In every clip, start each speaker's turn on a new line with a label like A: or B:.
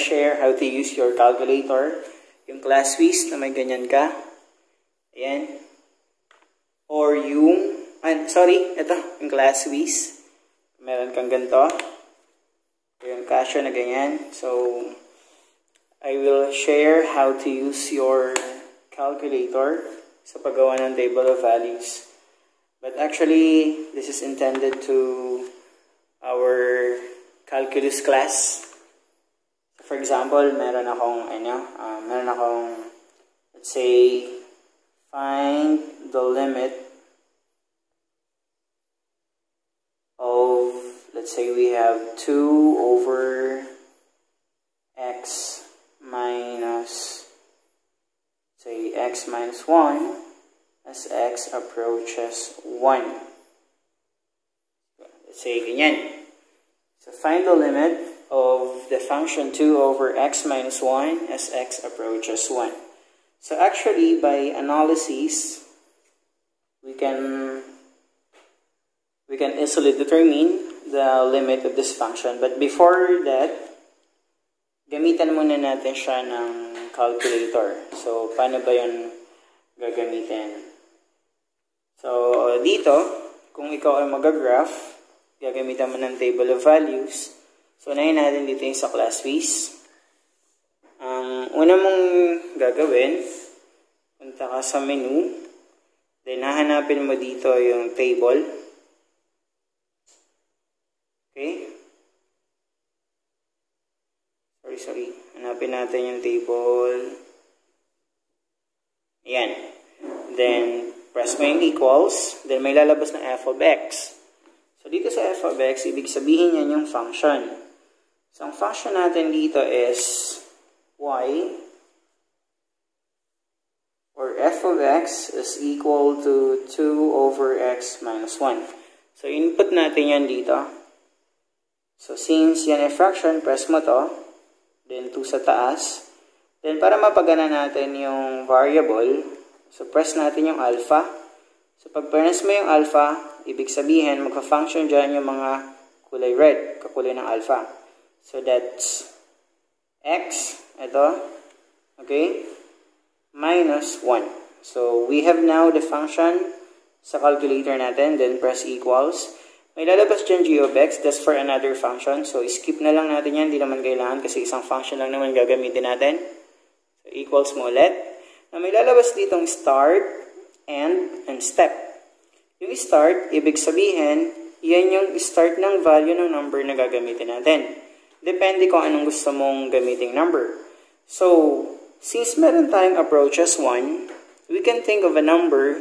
A: share how to use your calculator. Yung class quiz na may ganyan ka. Ayan. Or yung, ah, sorry, ito, yung class quiz. Meron kang ganito. Yung casio na ganyan. So, I will share how to use your calculator sa paggawa ng table of values. But actually, this is intended to our calculus class. For example, meron akong, ano, uh, meron akong, let's say, find the limit of, let's say we have 2 over x minus, say, x minus 1 as x approaches 1. Let's say ganyan. So find the limit of the function 2 over x minus 1 as x approaches 1. So actually, by analysis, we can we can easily determine the limit of this function. But before that, gamitan muna natin siya ng calculator. So, paano ba yun gagamitin? So, dito, kung ikaw ay mag-graph, gagamitan mo ng table of values. So, unahin natin dito yung sa class fees. Ang una mong gagawin, punta ka sa menu, then hahanapin mo dito yung table. Okay? Sorry, sorry. Hanapin natin yung table. Ayan. Then, press mo yung equals, then may lalabas na f of x. So, dito sa f of x, ibig sabihin yan yung function. So, ang function natin dito is y or f of x is equal to 2 over x minus 1. So, input natin yan dito. So, since yan ay fraction, press mo to. Then, 2 sa taas. Then, para mapagana natin yung variable, So, press natin yung alpha. So, pag press mo yung alpha, ibig sabihin, magka-function dyan yung mga kulay red, kakulay ng alpha. So, that's x, ito, okay, minus 1. So, we have now the function sa calculator natin, then press equals. May lalabas dyan g of x, that's for another function. So, skip na lang natin yan, hindi naman kailangan kasi isang function lang naman gagamitin natin. So, equals mo ulit na may lalabas ditong start, end, and step. Yung start, ibig sabihin, yan yung start ng value ng number na gagamitin natin. Depende kung anong gusto mong gamiting number. So, since meron tayong approaches 1, we can think of a number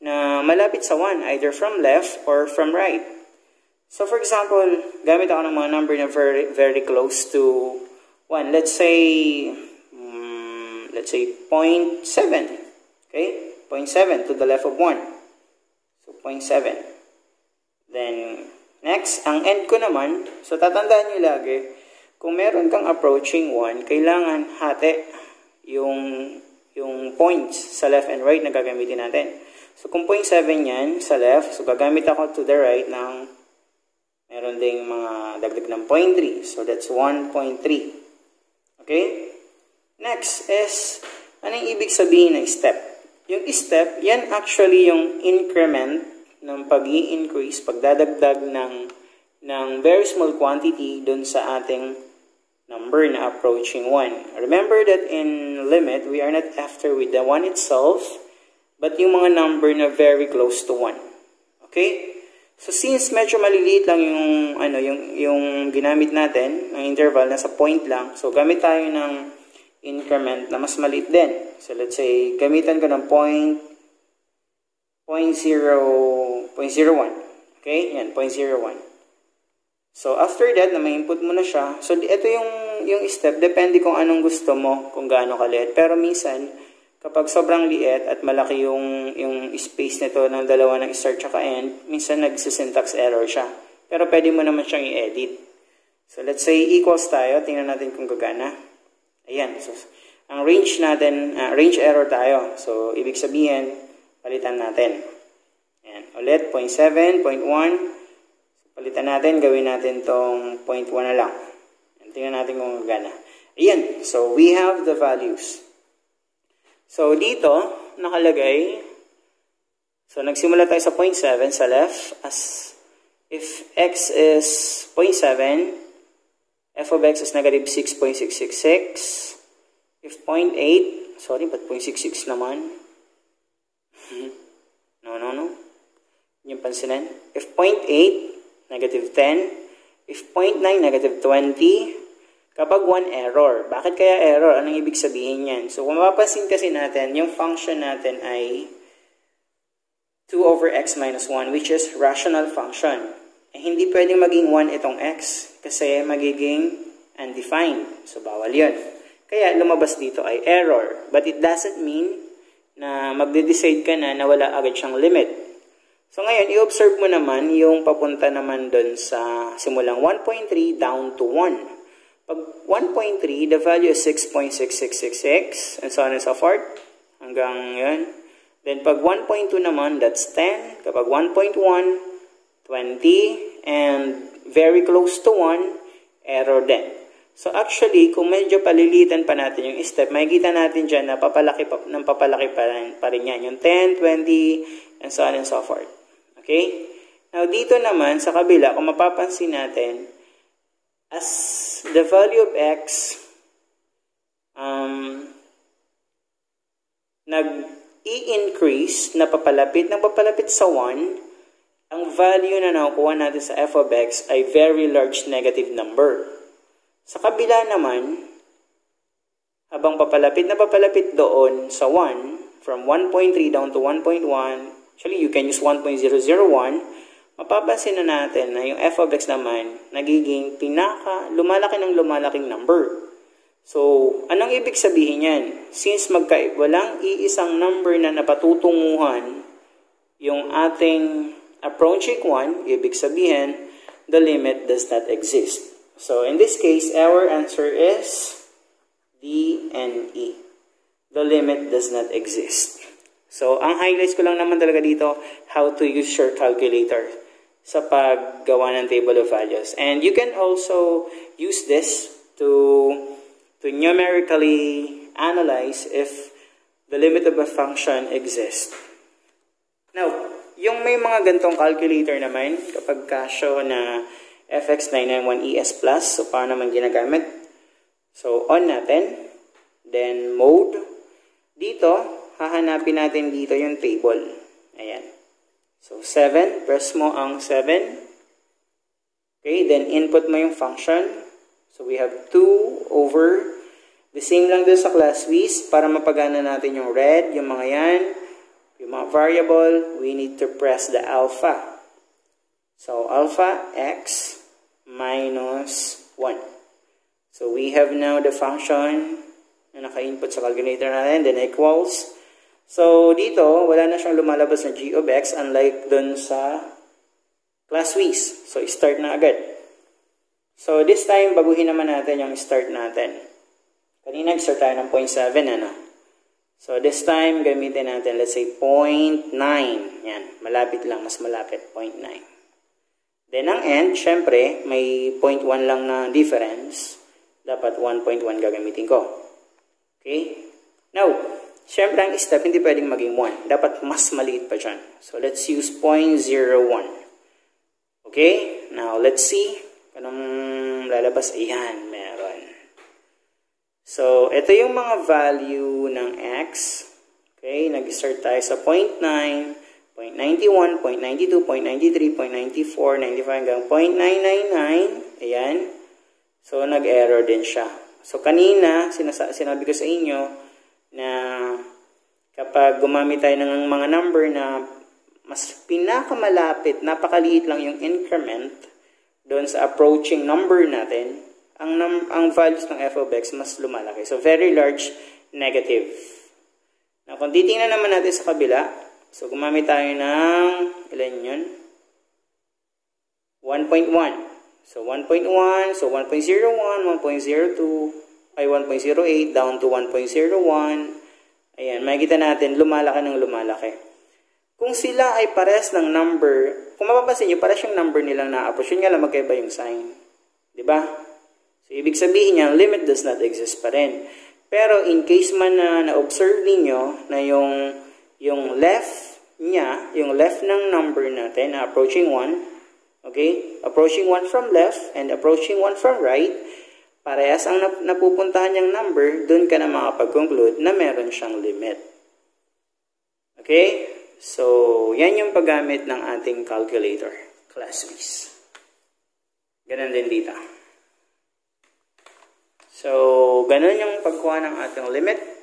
A: na malapit sa 1, either from left or from right. So, for example, gamit ako ng mga number na very, very close to 1. Let's say, let's say 0.7. Okay? 0.7 to the left of 1. So 0.7. Then, next, ang end ko naman, so tatandaan nyo lagi, kung meron kang approaching 1, kailangan hati yung, yung points sa left and right na gagamitin natin. So kung 0.7 yan sa left, so gagamit ako to the right ng meron ding mga dagdag ng 0.3. So that's 1.3. Okay? Next is, anong ibig sabihin ng step? Yung step, yan actually yung increment pag increase pagdadagdag ng, ng very small quantity dun sa ating number na approaching 1. Remember that in limit, we are not after with the 1 itself, but yung mga number na very close to 1. Okay? So since medyo maliliit lang yung ano yung yung ginamit natin, ang interval nasa point lang. So gamit tayo ng increment na mas maliit din. So let's say gamitan ko ng point 0.0 0.01. Okay? Yan, 0.01. So, after that, na may input mo na siya. So, ito yung, yung step. Depende kung anong gusto mo, kung gaano kaliit. Pero minsan, kapag sobrang liit at malaki yung, yung space nito ng dalawa ng start at end, minsan nagsisyntax error siya. Pero pwede mo naman siyang i-edit. So, let's say equals tayo. Tingnan natin kung gagana. Ayan. So, ang range natin, uh, range error tayo. So, ibig sabihin, palitan natin. Ayan. Ulit, 0.7, 0.1. So, palitan natin, gawin natin tong 0.1 na lang. Ayan, tingnan natin kung gana. Ayan. So, we have the values. So, dito, nakalagay, so, nagsimula tayo sa 0.7 sa left as if x is 0.7, f of x is negative 6.666. If 0.8, sorry, but 0.66 naman? no, no, no. Yung pansinin. If 0.8, negative 10. If 0.9, negative 20. Kapag one error. Bakit kaya error? Anong ibig sabihin yan? So, kung mapapansin kasi natin, yung function natin ay 2 over x minus 1, which is rational function. Eh, hindi pwedeng maging 1 itong x kasi magiging undefined. So, bawal yun. Kaya lumabas dito ay error. But it doesn't mean na magde-decide ka na na wala agad siyang limit. So ngayon, i-observe mo naman yung papunta naman dun sa simulang 1.3 down to 1. Pag 1.3, the value is 6.6666 and so on and so forth. Hanggang yun. Then pag 1.2 naman, that's 10. Kapag 1.1, 20. And very close to 1, error din. So actually, kung medyo palilitan pa natin yung step, makikita natin dyan na papalaki pa, ng papalaki pa rin, pa rin yan. Yung 10, 20, and so on and so forth. Okay? Now, dito naman, sa kabila, kung mapapansin natin, as the value of x um, nag-i-increase na papalapit ng papalapit sa 1, ang value na nakukuha natin sa f of x ay very large negative number. Sa kabila naman, habang papalapit na papalapit doon sa 1, from 1.3 down to 1.1, actually you can use 1.001, mapapansin na natin na yung f of x naman nagiging pinaka lumalaki ng lumalaking number. So, anong ibig sabihin yan? Since magka walang iisang number na napatutunguhan yung ating approaching one, ibig sabihin, the limit does not exist. So, in this case, our answer is D and E. The limit does not exist. So, ang highlights ko lang naman talaga dito, how to use your calculator sa paggawa ng table of values. And you can also use this to, to numerically analyze if the limit of a function exists. Now, yung may mga gantong calculator naman, kapag ka-show na fx991es plus, so paano naman ginagamit? So, on natin. Then, mode. Dito, hahanapin natin dito yung table. Ayan. So, 7. Press mo ang 7. Okay, then input mo yung function. So, we have 2 over. The same lang doon sa class V's para mapagana natin yung red, yung mga yan. Yung mga variable, we need to press the alpha. So, alpha x minus 1. So, we have now the function na naka-input sa calculator natin, then equals So, dito, wala na siyang lumalabas na g of x unlike dun sa class V's. So, start na agad. So, this time, baguhin naman natin yung start natin. Kanina, start tayo ng 0.7, ano? So, this time, gamitin natin, let's say, 0.9. Yan, malapit lang, mas malapit, 0.9. Then, ang end, syempre, may 0.1 lang na difference. Dapat 1.1 gagamitin ko. Okay? Now, Siyempre, ang step hindi pwedeng maging 1. Dapat mas maliit pa dyan. So, let's use 0.01. Okay? Now, let's see. Anong lalabas? Ayan, meron. So, ito yung mga value ng x. Okay? Nag-start tayo sa 0.9, 0.91, 0.92, 0.93, 0.94, 95 hanggang 0.999. Ayan. So, nag-error din siya. So, kanina, sinabi ko sa inyo, na kapag gumamit tayo ng mga number na mas pinakamalapit, napakaliit lang yung increment doon sa approaching number natin, ang, num ang values ng f of x mas lumalaki. So, very large negative. Now, kung titingnan naman natin sa kabila, so gumamit tayo ng, ilan yun? 1.1. So, 1.1, so 1.01, 1.02, ay 1.08 down to 1.01. Ayan, makikita natin lumalaki ng lumalaki. Kung sila ay pares ng number, kung mapapansin nyo, pares yung number nilang na-approach, yun nga lang magkaiba yung sign. ba? Diba? So, ibig sabihin niya, limit does not exist pa rin. Pero in case man na na-observe ninyo na yung, yung left niya, yung left ng number natin na approaching 1, okay? Approaching 1 from left and approaching 1 from right, parehas ang nap napupuntahan niyang number, dun ka na makapag-conclude na meron siyang limit. Okay? So, yan yung paggamit ng ating calculator, classmates. Ganun din dito. So, ganun yung pagkuha ng ating limit.